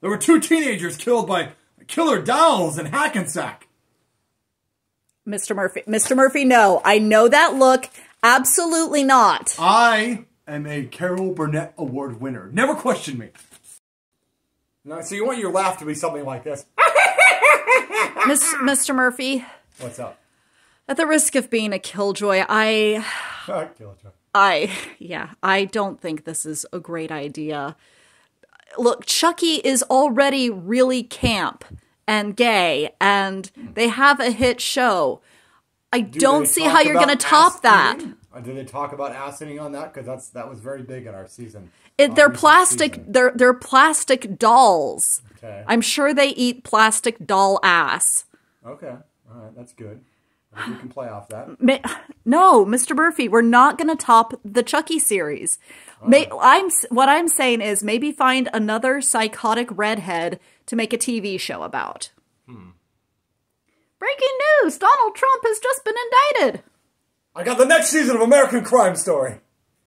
There were two teenagers killed by killer dolls in Hackensack. Mr. Murphy. Mr. Murphy, no. I know that look. Absolutely not. I am a Carol Burnett Award winner. Never question me. No, so you want your laugh to be something like this? Miss, Mr. Murphy, What's up? at the risk of being a killjoy, I Killjoy. I, yeah, I don't think this is a great idea. Look, Chucky is already really camp and gay, and they have a hit show. I Do don't see how you're going to top that. Uh, Did they talk about ass eating on that? Because that's that was very big in our season. It, they're plastic. season. They're they're plastic dolls. Okay. I'm sure they eat plastic doll ass. Okay. All right. That's good. We can play off that. Ma- No, Mr. Murphy, we're not going to top the Chucky series. Oh. May- I'm what I'm saying is maybe find another psychotic redhead to make a TV show about. Hmm. Breaking news: Donald Trump has just been indicted. I got the next season of American Crime Story.